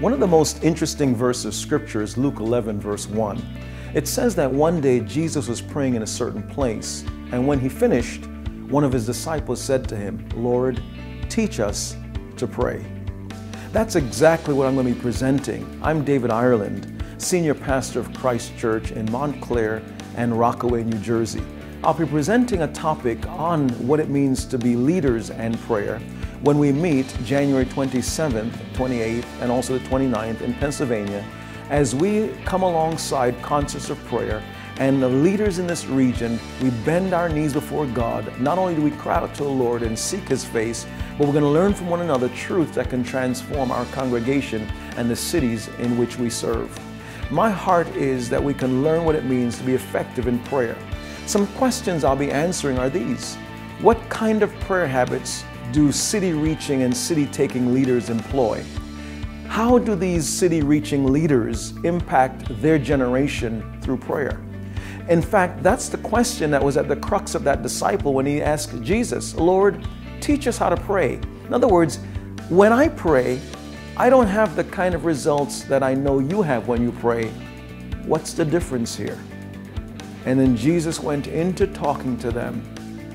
One of the most interesting verses of scripture is Luke 11, verse 1. It says that one day Jesus was praying in a certain place, and when he finished, one of his disciples said to him, Lord, teach us to pray. That's exactly what I'm going to be presenting. I'm David Ireland, Senior Pastor of Christ Church in Montclair and Rockaway, New Jersey. I'll be presenting a topic on what it means to be leaders and prayer when we meet January 27th, 28th, and also the 29th in Pennsylvania as we come alongside concerts of prayer and the leaders in this region, we bend our knees before God. Not only do we cry out to the Lord and seek His face, but we're going to learn from one another truth that can transform our congregation and the cities in which we serve. My heart is that we can learn what it means to be effective in prayer. Some questions I'll be answering are these What kind of prayer habits do city reaching and city taking leaders employ? How do these city reaching leaders impact their generation through prayer? In fact, that's the question that was at the crux of that disciple when he asked Jesus, Lord, teach us how to pray. In other words, when I pray, I don't have the kind of results that I know you have when you pray. What's the difference here? And then Jesus went into talking to them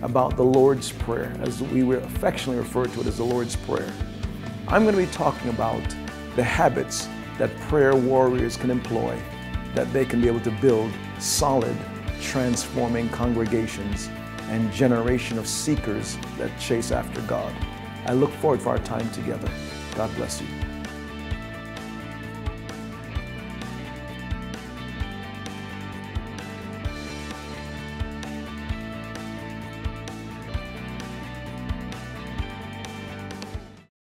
about the Lord's Prayer, as we were affectionately refer to it as the Lord's Prayer. I'm going to be talking about the habits that prayer warriors can employ that they can be able to build solid, transforming congregations and generation of seekers that chase after God. I look forward for our time together. God bless you.